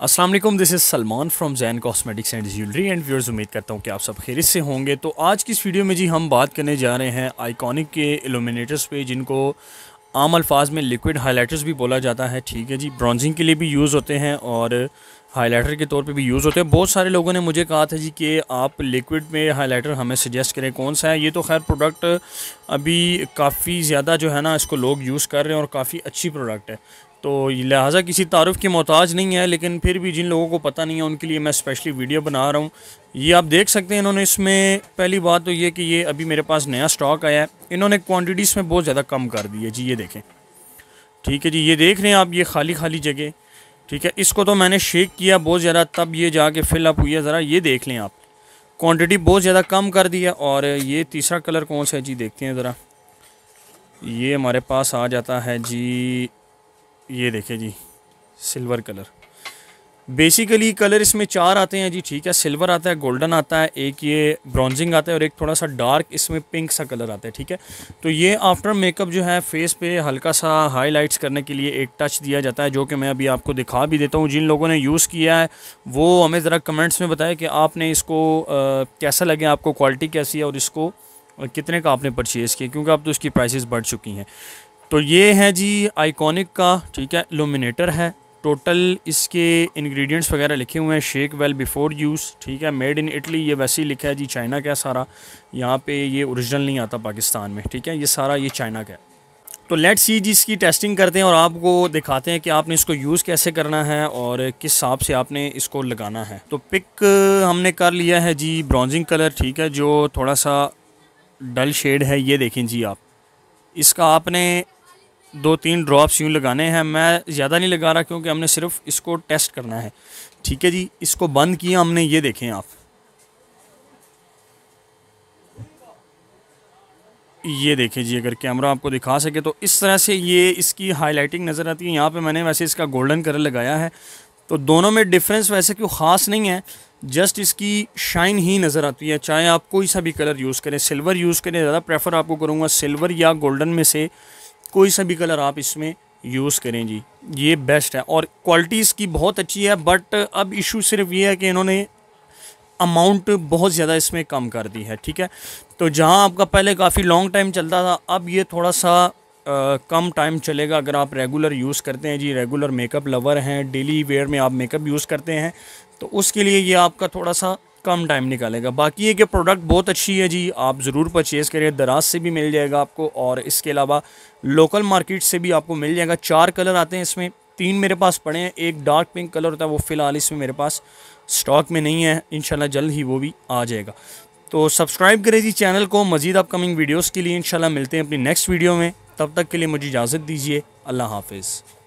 वालेकुम this is Salman from Jain cosmetics and jewellery and viewers उम्मीद करता हूँ कि आप सब खैरियत से होंगे। तो आज की इस वीडियो में जी हम बात करने जा रहे हैं आइकॉनिक के एलुमिनेटर्स पे, जिनको आम अल्फाज में लिक्विड हाइलाइटर्स भी बोला जाता है। ठीक है जी ब्रॉन्जिंग के लिए भी यूज़ होते हैं और हाइलाइटर के तौर पे भी यूज़ होते हैं। बहुत सारे लोगों ने मुझे कहा था जी कि आप लिक्विड में हाइलाइटर हमें सजेस्ट करें, कौन सा है? ये तो खैर प्रोडक्ट अभी काफ़ी ज़्यादा जो है ना, इसको लोग यूज़ कर रहे हैं और काफ़ी अच्छी प्रोडक्ट है। तो लिहाजा किसी तारफ़ की मोहताज नहीं है, लेकिन फिर भी जिन लोगों को पता नहीं है, उनके लिए मैं स्पेशली वीडियो बना रहा हूँ। ये आप देख सकते हैं इन्होंने इसमें, पहली बात तो ये कि ये अभी मेरे पास नया स्टॉक आया है। इन्होंने क्वान्टिटी इसमें बहुत ज़्यादा कम कर दी है जी, ये देखें। ठीक है जी, ये देख रहे हैं आप, ये खाली खाली जगह। ठीक है, इसको तो मैंने शेक किया बहुत ज़्यादा, तब ये जाके फिलअप हुई है। ज़रा ये देख लें आप। क्वांटिटी बहुत ज़्यादा कम कर दी है, और ये तीसरा कलर कौन सा है? जी, देखते हैं ज़रा। ये हमारे पास आ जाता है जी ये देखे जी सिल्वर कलर। बेसिकली कलर इसमें चार आते हैं जी ठीक है? सिल्वर आता है गोल्डन आता है एक ये ब्रॉन्जिंग आता है और एक थोड़ा सा डार्क इसमें पिंक सा कलर आता है ठीक है? तो ये आफ्टर मेकअप जो है फेस पे हल्का सा हाईलाइट्स करने के लिए एक टच दिया जाता है जो कि मैं अभी आपको दिखा भी देता हूँ। जिन लोगों ने यूज़ किया है वो हमें ज़रा कमेंट्स में बताया कि आपने इसको आ, कैसा लगे आपको क्वालिटी कैसी है और इसको कितने का आपने परचेज़ किया? क्योंकि अब तो इसकी प्राइसेस बढ़ चुकी हैं। तो ये है जी आइकॉनिक का, ठीक है लुमिनेटर है। टोटल इसके इंग्रेडिएंट्स वगैरह लिखे हुए हैं शेक वेल बिफोर यूज़ ठीक है मेड इन इटली ये वैसे ही लिखा है जी चाइना का सारा। यहाँ पे ये ओरिजिनल नहीं आता पाकिस्तान में, ठीक है, ये सारा ये चाइना का है। तो लेट्स सी जी इसकी टेस्टिंग करते हैं और आपको दिखाते हैं कि आपने इसको यूज़ कैसे करना है और किस हिसाब से आपने इसको लगाना है। तो पिक हमने कर लिया है जी ब्राउजिंग कलर ठीक है, जो थोड़ा सा डल शेड है, ये देखें जी आप। इसका आपने दो तीन ड्रॉप्स यूँ लगाने हैं। मैं ज़्यादा नहीं लगा रहा क्योंकि हमने सिर्फ़ इसको टेस्ट करना है। ठीक है जी? इसको बंद किया हमने, ये देखें आप। ये देखें जी, अगर कैमरा आपको दिखा सके तो। इस तरह से ये इसकी हाईलाइटिंग नज़र आती है। यहाँ पे मैंने वैसे इसका गोल्डन कलर लगाया है। तो दोनों में डिफरेंस वैसे क्यों ख़ास नहीं है। जस्ट इसकी शाइन ही नज़र आती है। चाहे आप कोई सा भी कलर यूज़ करें। सिल्वर यूज़ करें, ज़्यादा प्रेफर आपको करूँगा। सिल्वर या गोल्डन में से कोई सा भी कलर आप इसमें यूज़ करें जी। ये बेस्ट है और क्वालिटी इसकी बहुत अच्छी है बट अब इशू सिर्फ़ ये है कि इन्होंने अमाउंट बहुत ज़्यादा इसमें कम कर दी है ठीक है? तो जहाँ आपका पहले काफ़ी लॉन्ग टाइम चलता था अब ये थोड़ा सा आ, कम टाइम चलेगा अगर आप रेगुलर यूज़ करते हैं जी। रेगुलर मेकअप लवर हैं डेली वेयर में आप मेकअप यूज़ करते हैं तो उसके लिए ये आपका थोड़ा सा कम टाइम निकालेगा। बाकी ये कि प्रोडक्ट बहुत अच्छी है जी, आप ज़रूर परचेज़ करें दराज से भी मिल जाएगा आपको और इसके अलावा लोकल मार्केट से भी आपको मिल जाएगा। चार कलर आते हैं इसमें, तीन मेरे पास पड़े हैं, एक डार्क पिंक कलर होता है, वो फ़िलहाल इसमें मेरे पास स्टॉक में नहीं है इन जल्द ही वो भी आ जाएगा। तो सब्सक्राइब करें जी चैनल को, मज़ीद अपकमिंग वीडियोज़ के लिए इन मिलते हैं अपनी नेक्स्ट वीडियो में। तब तक के लिए मुझे इजाज़त दीजिए, अल्लाह हाफिज़।